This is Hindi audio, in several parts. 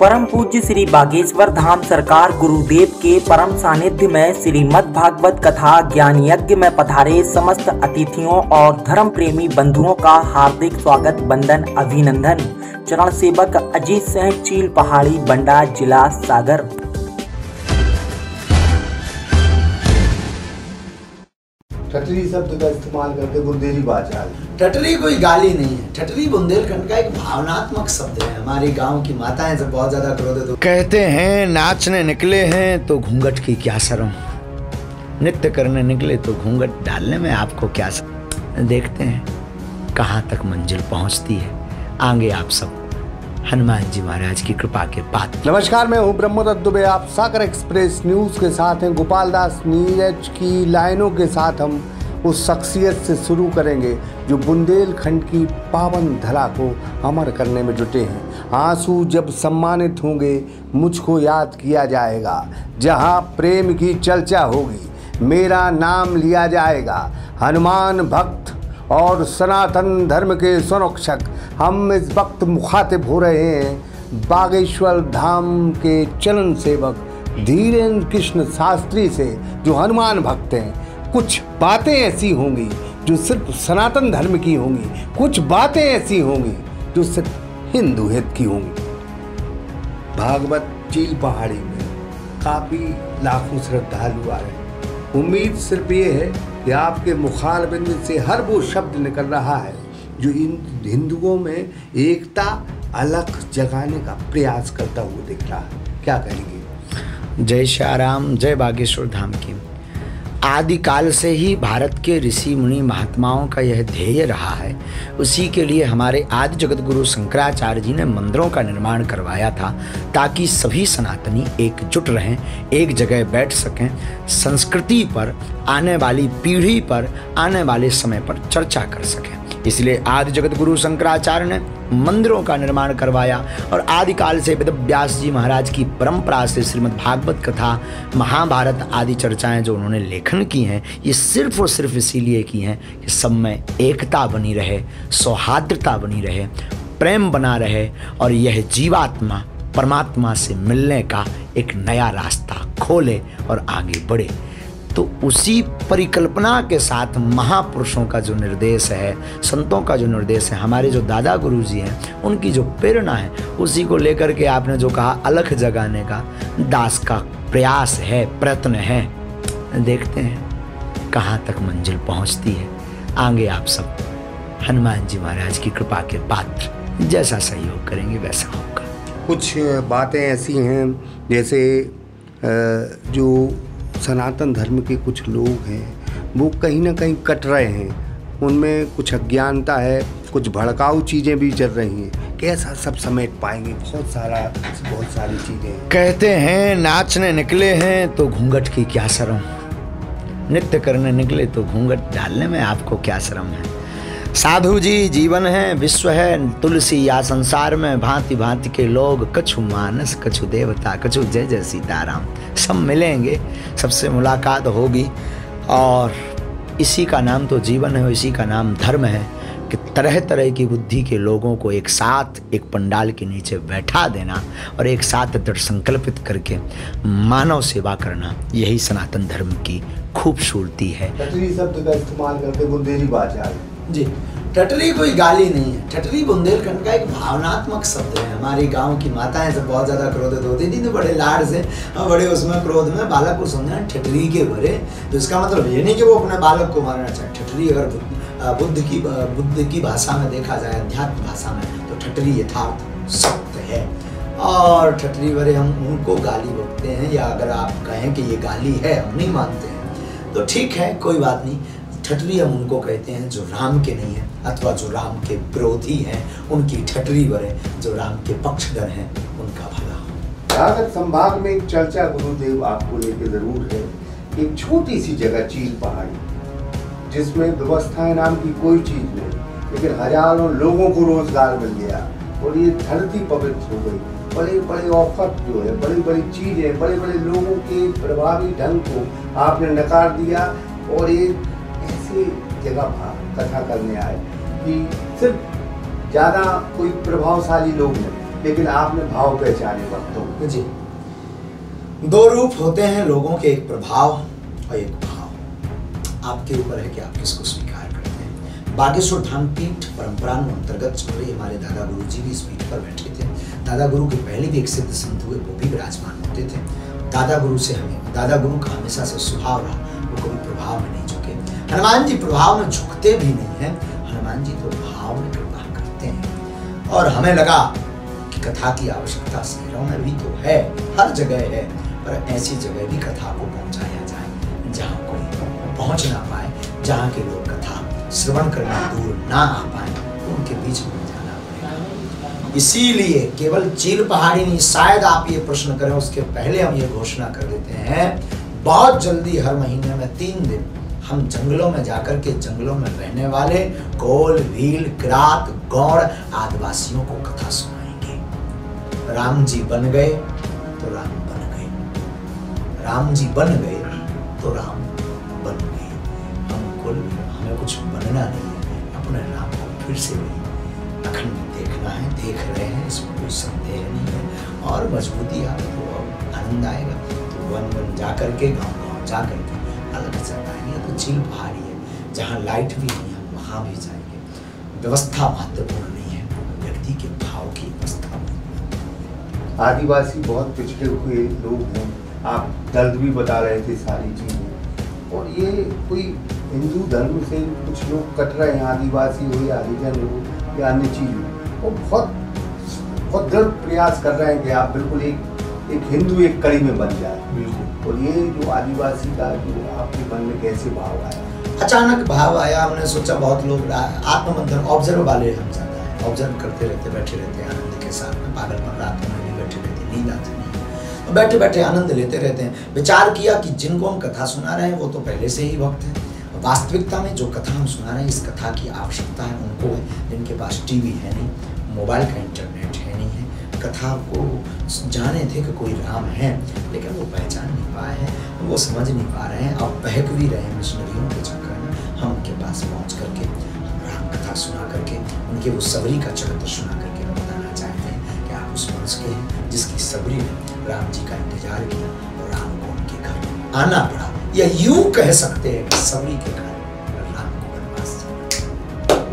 परम पूज्य श्री बागेश्वर धाम सरकार गुरुदेव के परम सानिध्य में श्रीमद भागवत कथा ज्ञान यज्ञ में पधारे समस्त अतिथियों और धर्म प्रेमी बंधुओं का हार्दिक स्वागत, बंदन, अभिनंदन। चरण सेवक अजीत सिंह, चील पहाड़ी, बंडा जिला सागर। ठटरी शब्द का इस्तेमाल करके बुंदेली बाचाल ठटरी कोई गाली नहीं है। ठटरी बुंदेलखंड का एक भावनात्मक शब्द है। हमारे गाँव की माताएँ जब बहुत ज़्यादा क्रोधित हो कहते हैं नाचने निकले हैं तो घूंघट की क्या शर्म। नृत्य करने निकले तो घूंघट डालने में आपको क्या शर्म देखते हैं कहाँ तक मंजिल पहुँचती है। आगे आप सब हनुमान जी महाराज की कृपा के पात्र। नमस्कार मैं हूँ ब्रह्मदत्त दुबे। आप सागर एक्सप्रेस न्यूज़ के साथ हैं गोपाल दास नीरज की लाइनों के साथ हम उस शख्सियत से शुरू करेंगे जो बुंदेलखंड की पावन धरा को अमर करने में जुटे हैं। आँसू जब सम्मानित होंगे, मुझको याद किया जाएगा। जहाँ प्रेम की चर्चा होगी, मेरा नाम लिया जाएगा। हनुमान भक्त और सनातन धर्म के संरक्षक, हम इस वक्त मुखातिब हो रहे हैं। बागेश्वर धाम के चरण सेवक, धीरेन्द्र कृष्ण शास्त्री से, जो हनुमान भक्त हैं कुछ बातें ऐसी होंगी जो सिर्फ़ सनातन धर्म की होंगी। कुछ बातें ऐसी होंगी जो सिर्फ़ हिंदू हित की होंगी। भागवत चील पहाड़ी में काफ़ी लाखों श्रद्धालु आ रहे हैं। उम्मीद सिर्फ़ ये है कि आपके मुखारबिंद से हर वो शब्द निकल रहा है जो इन हिंदुओं में एकता अलग जगाने का प्रयास करता हुआ दिख रहा है। क्या कहेंगे? जय श्याराम जय बागेश्वर धाम की। आदिकाल से ही भारत के ऋषि मुनि महात्माओं का यह ध्येय रहा है। उसी के लिए हमारे आदि जगत गुरु शंकराचार्य जी ने मंदिरों का निर्माण करवाया था, ताकि सभी सनातनी एकजुट रहें, एक जगह बैठ सकें, संस्कृति पर आने वाली पीढ़ी पर आने वाले समय पर चर्चा कर सकें। इसलिए आदि जगत गुरु शंकराचार्य ने मंदिरों का निर्माण करवाया और आदिकाल से वेद व्यास जी महाराज की परंपरा से श्रीमद् भागवत कथा, महाभारत आदि चर्चाएँ जो उन्होंने लेखन की हैं, ये सिर्फ़ और सिर्फ़ इसीलिए की हैं कि सब में एकता बनी रहे, सौहार्द्रता बनी रहे, प्रेम बना रहे और यह जीवात्मा, परमात्मा से मिलने का एक नया रास्ता खोले और आगे बढ़े। तो उसी परिकल्पना के साथ महापुरुषों का जो निर्देश है, संतों का जो निर्देश है, हमारे जो दादा गुरु जी हैं, उनकी जो प्रेरणा है, उसी को लेकर के आपने जो कहा, अलख जगाने का दास का प्रयास है, प्रयत्न है। देखते हैं कहाँ तक मंजिल पहुँचती है। आगे आप सब, हनुमान जी महाराज की कृपा के पात्र, जैसा सहयोग करेंगे वैसा होगा। कुछ बातें ऐसी हैं, जैसे जो सनातन धर्म के कुछ लोग हैं, वो कहीं ना कहीं कट रहे हैं। उनमें कुछ अज्ञानता है, कुछ भड़काऊ चीज़ें भी चल रही हैं। कैसा सब समेट पाएँगे? बहुत सारा, बहुत सारी चीज़ें कहते हैं, नाचने निकले हैं तो घूंघट की क्या शर्म। नृत्य करने निकले तो घूंघट डालने में आपको क्या शर्म है? साधु जी जीवन है, विश्व है, तुलसी या संसार में भांति भांति के लोग, कछु मानस, कछु देवता, कछु जय जय सीताराम, सब मिलेंगे, सबसे मुलाकात होगी। और इसी का नाम तो जीवन है इसी का नाम धर्म है, कि तरह तरह की बुद्धि के लोगों को एक साथ, एक पंडाल के नीचे बैठा देना, और एक साथ दृढ़ संकल्पित करके मानव सेवा करना, यही सनातन धर्म की खूबसूरती है। इस्तेमाल करके जी। ठटरी कोई गाली नहीं है। ठटरी बुंदेलखंड का एक भावनात्मक शब्द है। हमारी गाँव की माताएँ जब बहुत ज़्यादा क्रोधित होती थी तो बड़े लाड से बड़े उसमें क्रोध में बालक को समझना ठटरी के भरे तो इसका मतलब ये नहीं कि वो अपने बालक को मारना चाहे। ठटरी अगर बुद्ध की बुद्ध की भाषा में देखा जाए, अध्यात्म भाषा में तो ठटरी यथार्थ सत्य है। और ठटरी भरे हम उनको गाली बोलते हैं, या अगर आप कहें कि ये गाली है, हम नहीं मानते हैं। तो ठीक है, कोई बात नहीं। ठटरी हम उनको कहते हैं जो राम के नहीं है, अथवा जो राम के विरोधी हैं, उनकी ठटरी बरे जो राम के पक्षधर हैं, उनका भला। सागर संभाग में एक चर्चा गुरुदेव आपको लेके ज़रूर है एक छोटी सी जगह चील पहाड़ी, जिसमें व्यवस्थाएँ नाम की कोई चीज़ नहीं, लेकिन हज़ारों लोगों को रोज़गार मिल गया और ये धरती पवित्र हो गई। बड़े बड़े ऑफ़र जो है बड़ी बड़ी चीज़ें बड़े बड़े लोगों के प्रभावी ढंग को आपने नकार दिया और एक ऐसी जगह कथा करने आए कि सिर्फ़ ज़्यादा कोई प्रभावशाली लोग नहीं, लेकिन आपने भाव पहचाने वक्तों जी। दो रूप होते हैं लोगों के, एक प्रभाव और एक भाव। आपके ऊपर है कि आप किसको स्वीकार करते हैं। बागेश्वर धाम पीठ परंपरा अंतर्गत चल रही हमारे दादा गुरु जी भी इस पीठ पर बैठे थे। दादा गुरु के पहले भी एक सिद्ध संत हुए, वो भी विराजमान होते थे। दादा गुरु से हमें, दादा गुरु का हमेशा से स्वभाव रहा, वो कभी प्रभाव में नहीं हनुमान जी प्रभाव में झुकते भी नहीं है। हनुमान जी तो भाव में कृपा करते हैं। और हमें लगा कि कथा की आवश्यकता शहरों में भी तो है, हर जगह है, पर ऐसी जगह भी कथा को पहुँचाया जाए, जहाँ कोई पहुँच ना पाए, जहाँ के लोग कथा श्रवण करने दूर ना आ पाए, उनके बीच में जाना इसीलिए केवल चील पहाड़ी नहीं, शायद आप ये प्रश्न करें, उसके पहले हम ये घोषणा कर देते हैं, बहुत जल्दी हर महीने में तीन दिन हम जंगलों में जाकर के जंगलों में रहने वाले कोल भील क्रात, गौड़ आदिवासियों को कथा सुनाएँगे। राम जी बन गए तो राम बन गए। राम जी बन गए तो राम बन गए। हमको हमें कुछ बनना नहीं है, अपने राम को फिर से वही अखंड देखना है, देख रहे हैं, इसमें कोई संदेह नहीं है। और मजबूती आए तो आनंद आएगा। तो वन वन जा करके गाँव गाँव जा करके अलग से पाएँगे तो चिल पहाड़ी है जहाँ लाइट भी नहीं है वहाँ भी जाएँगे। व्यवस्था महत्वपूर्ण नहीं है व्यक्ति के भाव की व्यवस्था आदिवासी बहुत पिछड़े हुए लोग हैं आप दर्द भी बता रहे थे सारी चीज़ें। और ये कोई हिंदू धर्म से कुछ लोग कट रहे हैं आदिवासी हो या हरिजन हो या अन्य चीज़ हो वो बहुत बहुत दृढ़ प्रयास कर रहे हैं कि आप बिल्कुल एक एक हिंदू एक कड़ी में बन जाए। बिल्कुल। और ये जो आदिवासी का जो आपके मन में कैसे भाव आया? अचानक भाव आया, हमने सोचा बहुत लोग आत्मबंधन ऑब्ज़र्व वाले हम ज़्यादा है ऑब्ज़र्व करते रहते, बैठे रहते आनंद के साथ में पागलपन रात में भी बैठे रहते, नींद आती नहीं। बैठे बैठे आनंद लेते रहते हैं। विचार किया कि जिनको हम कथा सुना रहे हैं, वो तो पहले से ही वक्त है। वास्तविकता में जो कथा हम सुना रहे हैं, इस कथा की आवश्यकता है, उनको है, जिनके पास टीवी है नहीं, मोबाइल का इंटरनेट है है कथा को जाने थे कि कोई राम है, लेकिन वो पहचान नहीं पाए हैं, वो समझ नहीं पा रहे हैं। और बहक भी रहे हैं मिशनरियों के चक्कर में, हम उनके पास पहुँच करके, राम कथा सुना करके, उनके वो सबरी का चरित्र सुना करके हम बताना चाहते हैं कि आप उस वंश के हैं जिसकी सबरी में राम जी का इंतज़ार किया और राम को उनके घर आना पड़ा। या यूँ कह सकते हैं कि सबरी के घर राम को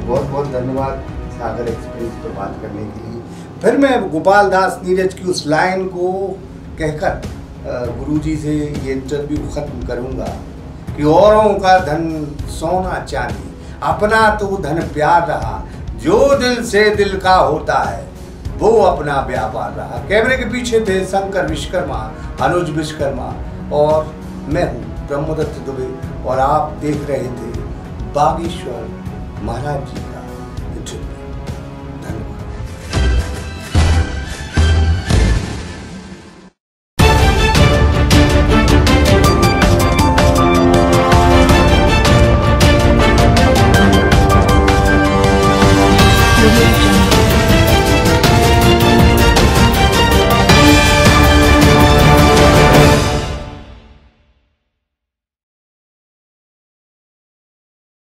बहुत बहुत धन्यवाद सागर एक्सप्रेस पर बात करने के लिए। फिर मैं गोपाल दास नीरज की उस लाइन को कहकर गुरुजी से ये इंटरव्यू खत्म करूँगा कि औरों का धन सोना चांदी, अपना तो धन प्यार रहा, जो दिल से दिल का होता है, वो अपना व्यापार रहा। कैमरे के पीछे थे शंकर विश्वकर्मा, अनुज विश्वकर्मा और मैं हूँ ब्रह्मदत्त दुबे और आप देख रहे थे बागेश्वर महाराज जी का इंटरव्यू